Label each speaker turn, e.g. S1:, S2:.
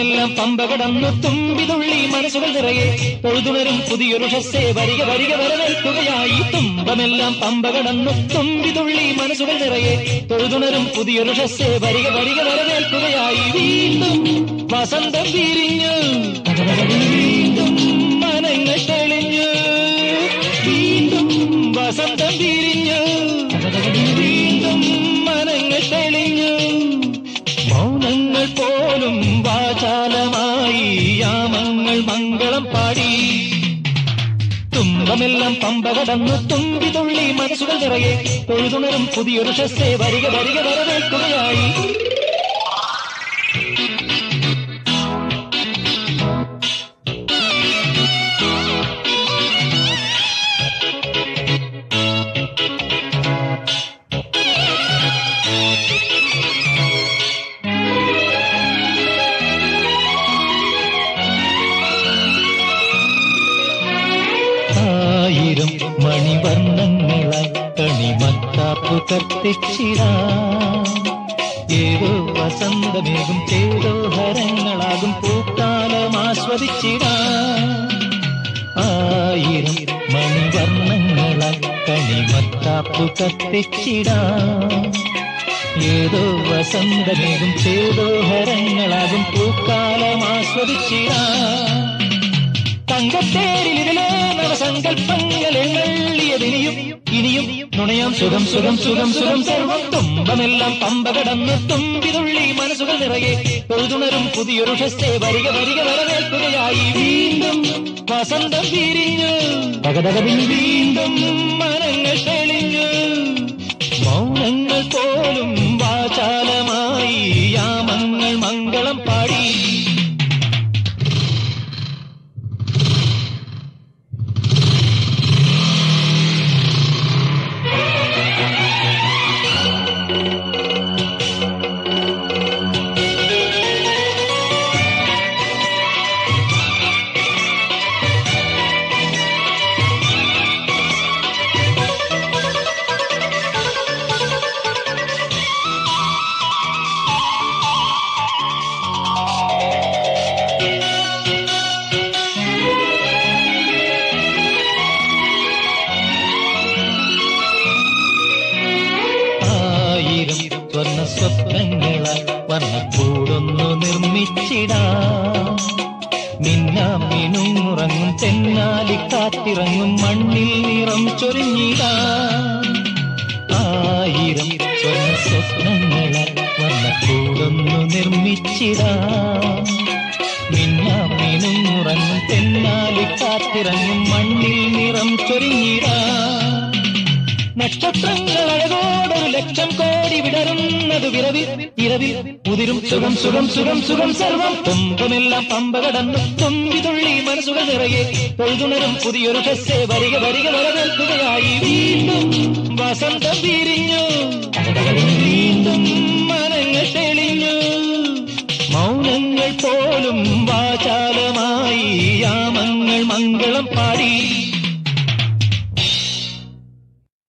S1: പമ്പ കടന്നു തുമ്പിതുള്ളി മനസ്സുകൾ നിറയെ. പൊഴുതുണരും പുതിയൊരു ഷസ്സേ വരിക വരിക വരവേൽക്കുകയായി. തുമ്പമെല്ലാം പമ്പ കടന്നു തുമ്പിതുള്ളി മനസ്സുകൾ നിറയെ. പൊഴുതുണരും പുതിയൊരു ഷസ്സേ വരിക വരിക വരവേൽക്കുകയായി. വീണ്ടും വസന്തം വിരിഞ്ഞു. പാടി. തുമ്പമെല്ലാം പമ്പ കടന്നു തുമ്പി തുള്ളി മനസ്സുകൾ നിറയെ. തൊഴുതുണരും പുതിയൊരു ഷസ്സേ വരിക വരിക വരവേൽക്കുകയായി. ആയിരം മണിവർണങ്ങളായി കണിമത്താപ്പു കത്തിച്ചിടാം ഏതോ വസന്തമേകും ഏതോ ഹരങ്ങളാകും പൂക്കാലം ആസ്വദിച്ചിടാം. ആയിരം മണിവർണങ്ങളായി കണിമത്താപ്പു കത്തിച്ചിടാ ഏതോ വസന്തമേകും ഏതോ ഹരങ്ങളാകും പൂക്കാലം ആസ്വദിച്ചിടാം നവസങ്കൽപ്പങ്ങൾ നുണയാം സുഖം സുഖം സുഖം സുഖം സർവം തുമ്പമെല്ലാം പമ്പ കടന്ന് തുമ്പിതുള്ളി മനസ്സുകൾ നിറയെ. തൊഴുതുണരും പുതിയൊരു ഷസ്തേ വരിക വരിക വരവേൽക്കുകയായി. വീണ്ടും വസന്തം പകതകവിൽ വീണ്ടും മനങ്ങൾ തെളിഞ്ഞു. മൗനങ്ങൾ പോലും നിർമ്മിച്ചിടാം. മിന്നാം മിനുങ്ങുറങ്ങും തെന്നാലി കാത്തിറങ്ങും മണ്ണിൽ നിറം ചൊരിഞ്ഞിടാം. ആയിരം സ്വർണ വന്ന കൂടൊന്നു നിർമ്മിച്ചിടാം. മിന്നാം മിനുങ്ങുറങ്ങും തെന്നാലി കാത്തിറങ്ങും മണ്ണിൽ നിറം ചൊരിഞ്ഞിടാം. നക്ഷത്രങ്ങൾ അഴകോടൊരു ലക്ഷം കോടി വിടരുന്നത് വിരവിൽ ഇരവിൽ. ഉതിരും സുഖം സുഖം സുഖം സുഖം സർവം. തുമ്പമെല്ലാം പമ്പ കടന്നു. തുമ്പി തുള്ളി മനസ്സുകൾ നിറയെ. പൊഴുതുണരും പുതിയൊരു ഹസ്സേ വരിക വരിക വരവേൽക്കുകയായി. വീണ്ടും വസന്തം വീരിഞ്ഞു. വീണ്ടും മനങ്ങൾ തെളിഞ്ഞു. മൗനങ്ങൾ പോലും വാചാലമായി. യാമങ്ങൾ മംഗളം പാടി.